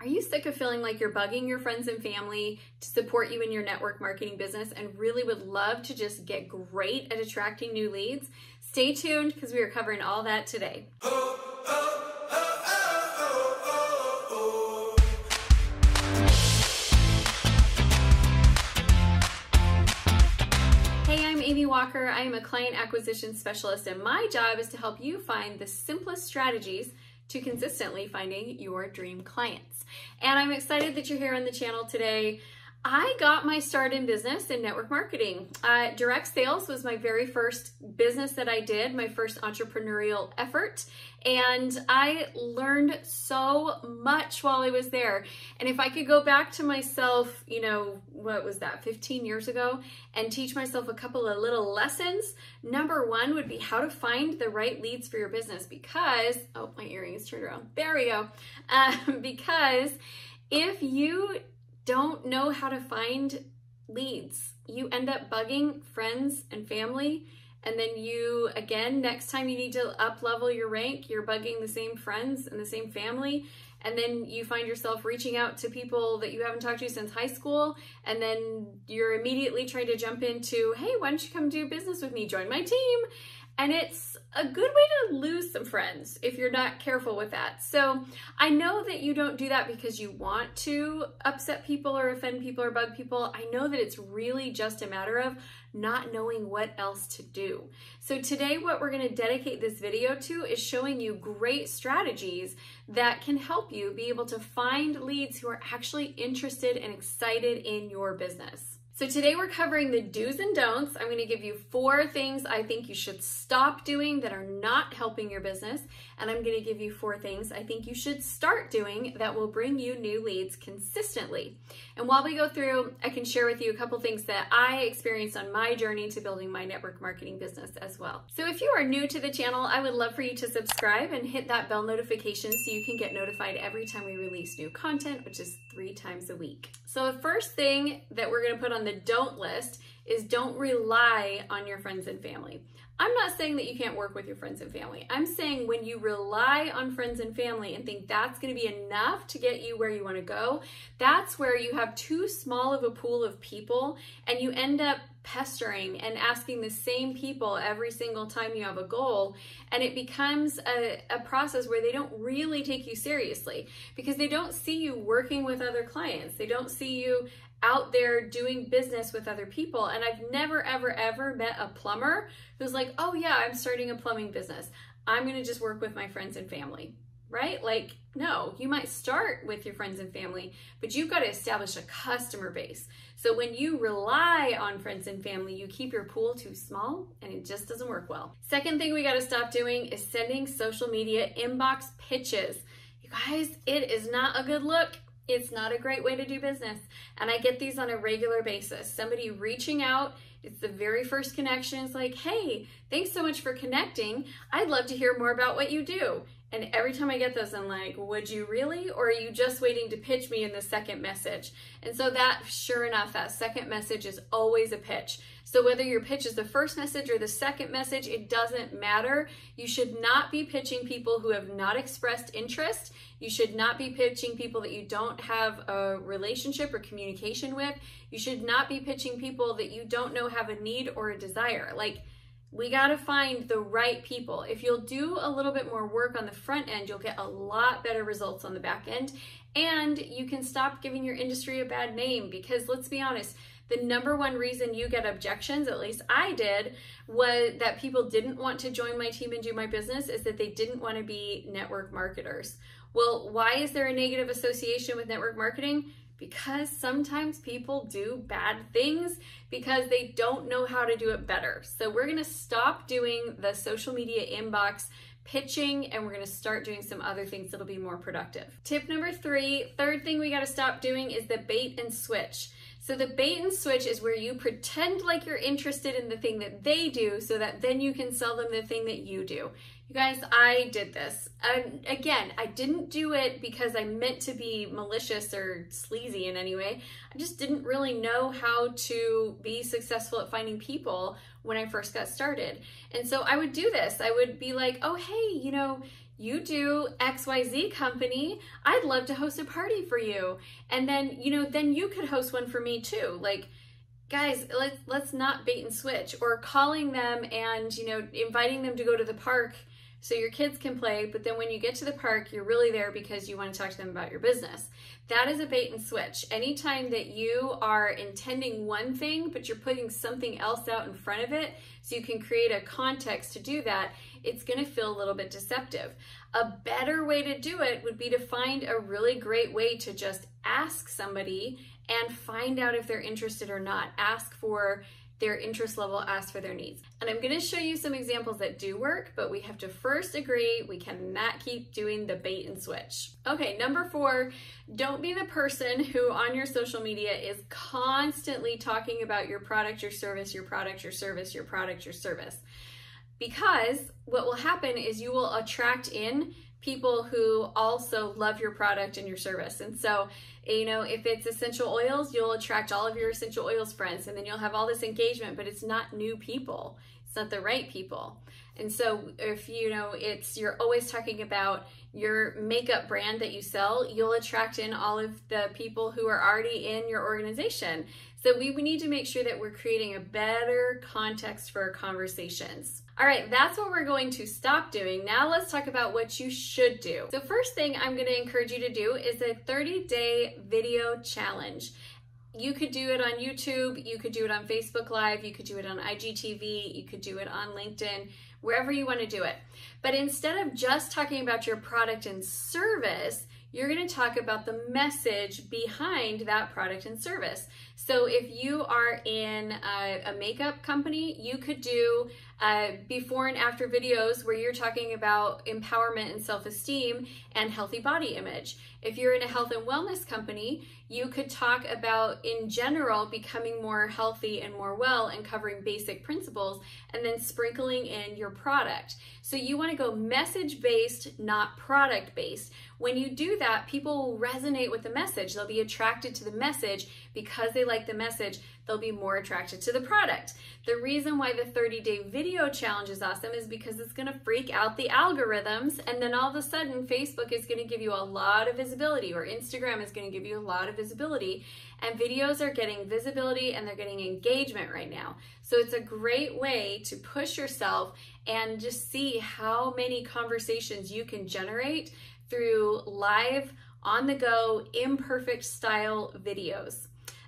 Are you sick of feeling like you're bugging your friends and family to support you in your network marketing business and really would love to just get great at attracting new leads? Stay tuned because we are covering all that today. Hey, I'm Amy Walker. I am a client acquisition specialist, and my job is to help you find the simplest strategies to consistently finding your dream clients. And I'm excited that you're here on the channel today. I got my start in business in network marketing. Uh, direct sales was my very first business that I did, my first entrepreneurial effort. And I learned so much while I was there. And if I could go back to myself, you know, what was that, 15 years ago, and teach myself a couple of little lessons, number one would be how to find the right leads for your business because, oh, my earrings turned around. There we go. Um, because if you don't know how to find leads. You end up bugging friends and family. And then you, again, next time you need to up level your rank, you're bugging the same friends and the same family. And then you find yourself reaching out to people that you haven't talked to since high school. And then you're immediately trying to jump into, hey, why don't you come do business with me? Join my team. And it's a good way to lose some friends if you're not careful with that. So I know that you don't do that because you want to upset people or offend people or bug people. I know that it's really just a matter of not knowing what else to do. So today what we're gonna dedicate this video to is showing you great strategies that can help you be able to find leads who are actually interested and excited in your business. So today we're covering the do's and don'ts. I'm going to give you four things I think you should stop doing that are not helping your business. And I'm going to give you four things I think you should start doing that will bring you new leads consistently. And while we go through, I can share with you a couple things that I experienced on my journey to building my network marketing business as well. So if you are new to the channel, I would love for you to subscribe and hit that bell notification so you can get notified every time we release new content, which is three times a week. So the first thing that we're going to put on the don't list is don't rely on your friends and family. I'm not saying that you can't work with your friends and family. I'm saying when you rely on friends and family and think that's going to be enough to get you where you want to go, that's where you have too small of a pool of people and you end up pestering and asking the same people every single time you have a goal. And it becomes a, a process where they don't really take you seriously because they don't see you working with other clients. They don't see you out there doing business with other people. And I've never, ever, ever met a plumber who's like, oh, yeah, I'm starting a plumbing business. I'm going to just work with my friends and family, right? Like, no, you might start with your friends and family, but you've got to establish a customer base. So when you rely on friends and family, you keep your pool too small and it just doesn't work well. Second thing we got to stop doing is sending social media inbox pitches. You guys, it is not a good look it's not a great way to do business. And I get these on a regular basis. Somebody reaching out, it's the very first connection. It's like, hey, thanks so much for connecting. I'd love to hear more about what you do. And every time I get those, I'm like, would you really? Or are you just waiting to pitch me in the second message? And so that, sure enough, that second message is always a pitch. So whether your pitch is the first message or the second message, it doesn't matter. You should not be pitching people who have not expressed interest. You should not be pitching people that you don't have a relationship or communication with. You should not be pitching people that you don't know have a need or a desire. Like, we got to find the right people. If you'll do a little bit more work on the front end, you'll get a lot better results on the back end. And you can stop giving your industry a bad name because let's be honest, the number one reason you get objections, at least I did, was that people didn't want to join my team and do my business is that they didn't want to be network marketers. Well, why is there a negative association with network marketing? Because sometimes people do bad things because they don't know how to do it better. So we're to stop doing the social media inbox pitching and we're to start doing some other things that'll be more productive. Tip number three, third thing we got to stop doing is the bait and switch. So the bait and switch is where you pretend like you're interested in the thing that they do so that then you can sell them the thing that you do. You guys, I did this. And again, I didn't do it because I meant to be malicious or sleazy in any way. I just didn't really know how to be successful at finding people when I first got started. And so I would do this. I would be like, oh, hey, you know, you do XYZ company. I'd love to host a party for you. And then, you know, then you could host one for me too. Like, guys, let's let's not bait and switch or calling them and, you know, inviting them to go to the park so your kids can play, but then when you get to the park, you're really there because you want to talk to them about your business. That is a bait and switch. Anytime that you are intending one thing, but you're putting something else out in front of it, so you can create a context to do that, it's going to feel a little bit deceptive. A better way to do it would be to find a really great way to just ask somebody and find out if they're interested or not. Ask for their interest level, ask for their needs. And I'm gonna show you some examples that do work, but we have to first agree we cannot keep doing the bait and switch. Okay, number four, don't be the person who on your social media is constantly talking about your product, your service, your product, your service, your product, your service. Because what will happen is you will attract in people who also love your product and your service. And so, you know, if it's essential oils, you'll attract all of your essential oils friends and then you'll have all this engagement, but it's not new people. It's not the right people. And so if you know it's you're always talking about your makeup brand that you sell, you'll attract in all of the people who are already in your organization. So we, we need to make sure that we're creating a better context for our conversations. All right, that's what we're going to stop doing. Now let's talk about what you should do. The first thing I'm gonna encourage you to do is a 30 day video challenge. You could do it on YouTube, you could do it on Facebook Live, you could do it on IGTV, you could do it on LinkedIn, wherever you wanna do it. But instead of just talking about your product and service, you're going to talk about the message behind that product and service. So if you are in a, a makeup company, you could do uh, before and after videos where you're talking about empowerment and self-esteem and healthy body image. If you're in a health and wellness company, you could talk about in general becoming more healthy and more well and covering basic principles and then sprinkling in your product. So you want to go message based, not product based. When you do that, people will resonate with the message. They'll be attracted to the message because they like the message they'll be more attracted to the product. The reason why the 30 day video challenge is awesome is because it's gonna freak out the algorithms and then all of a sudden Facebook is gonna give you a lot of visibility or Instagram is gonna give you a lot of visibility and videos are getting visibility and they're getting engagement right now. So it's a great way to push yourself and just see how many conversations you can generate through live, on the go, imperfect style videos.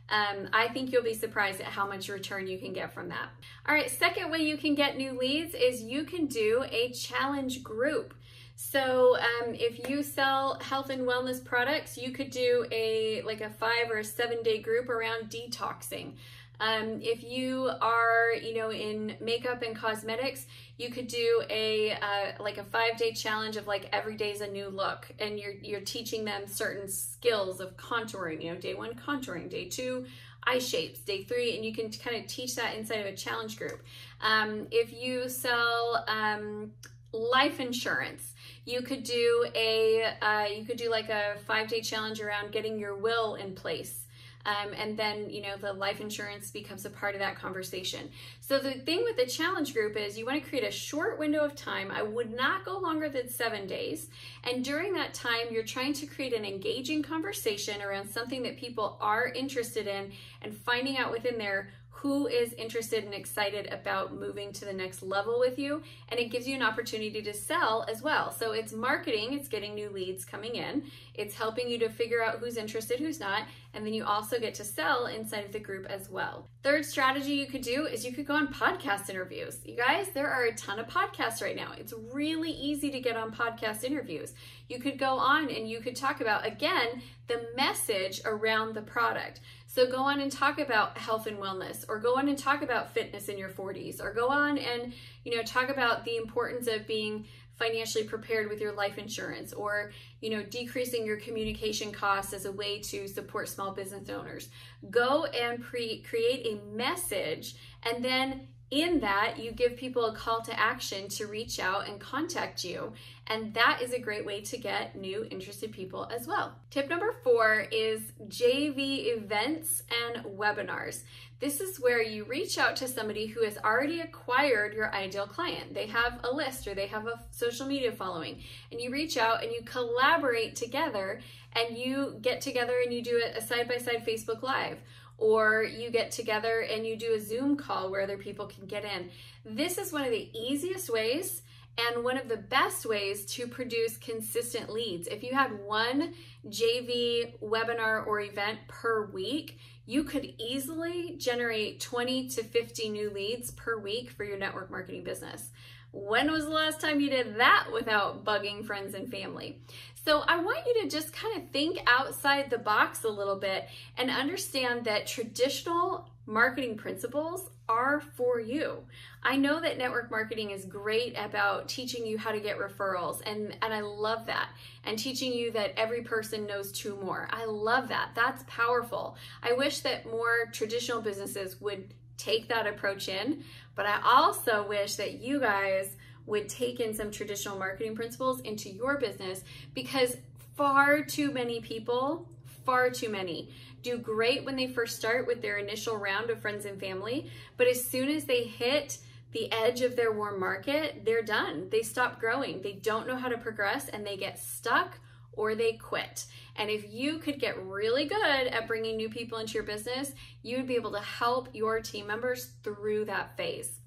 Um, I think you'll be surprised at how much return you can get from that. All right, second way you can get new leads is you can do a challenge group. So um, if you sell health and wellness products, you could do a like a five or a seven day group around detoxing. Um, if you are, you know, in makeup and cosmetics, you could do a uh, like a five day challenge of like every day is a new look, and you're you're teaching them certain skills of contouring. You know, day one contouring, day two eye shapes, day three, and you can kind of teach that inside of a challenge group. Um, if you sell um, life insurance, you could do a uh, you could do like a five day challenge around getting your will in place. Um, and then you know the life insurance becomes a part of that conversation. So the thing with the challenge group is you want to create a short window of time. I would not go longer than seven days. And during that time you're trying to create an engaging conversation around something that people are interested in and finding out within there who is interested and excited about moving to the next level with you. And it gives you an opportunity to sell as well. So it's marketing, it's getting new leads coming in, it's helping you to figure out who's interested, who's not, and then you also get to sell inside of the group as well. Third strategy you could do is you could go on podcast interviews. You guys, there are a ton of podcasts right now. It's really easy to get on podcast interviews. You could go on and you could talk about, again, the message around the product. So go on and talk about health and wellness or go on and talk about fitness in your 40s or go on and, you know, talk about the importance of being financially prepared with your life insurance or you know decreasing your communication costs as a way to support small business owners. Go and pre- create a message and then in that, you give people a call to action to reach out and contact you. And that is a great way to get new interested people as well. Tip number four is JV events and webinars. This is where you reach out to somebody who has already acquired your ideal client. They have a list or they have a social media following, and you reach out and you collaborate together and you get together and you do it a side by side Facebook Live or you get together and you do a Zoom call where other people can get in. This is one of the easiest ways and one of the best ways to produce consistent leads. If you had one JV webinar or event per week, you could easily generate 20 to 50 new leads per week for your network marketing business. When was the last time you did that without bugging friends and family? So I want you to just kind of think outside the box a little bit and understand that traditional marketing principles are for you. I know that network marketing is great about teaching you how to get referrals, and, and I love that. And teaching you that every person knows two more. I love that. That's powerful. I wish that more traditional businesses would take that approach in, but I also wish that you guys would take in some traditional marketing principles into your business because far too many people, far too many, do great when they first start with their initial round of friends and family. But as soon as they hit the edge of their warm market, they're done. They stop growing. They don't know how to progress and they get stuck or they quit. And if you could get really good at bringing new people into your business, you would be able to help your team members through that phase.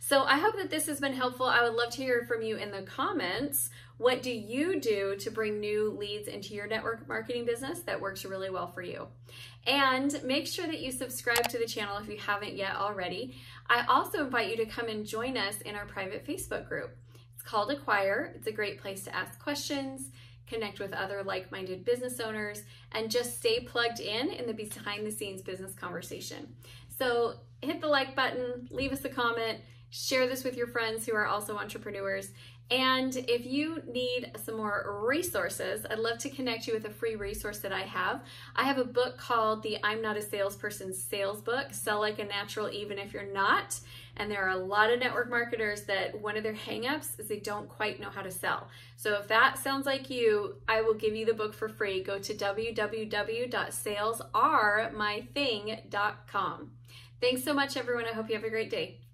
So I hope that this has been helpful. I would love to hear from you in the comments. What do you do to bring new leads into your network marketing business that works really well for you? And make sure that you subscribe to the channel if you haven't yet already. I also invite you to come and join us in our private Facebook group. It's called Acquire. It's a great place to ask questions, connect with other like-minded business owners, and just stay plugged in in the behind the scenes business conversation. So hit the like button, leave us a comment, share this with your friends who are also entrepreneurs. And if you need some more resources, I'd love to connect you with a free resource that I have. I have a book called the I'm Not a Salesperson Sales Book, Sell Like a Natural Even If You're Not. And there are a lot of network marketers that one of their hangups is they don't quite know how to sell. So if that sounds like you, I will give you the book for free. Go to www.salesarenmything.com. Thanks so much, everyone. I hope you have a great day.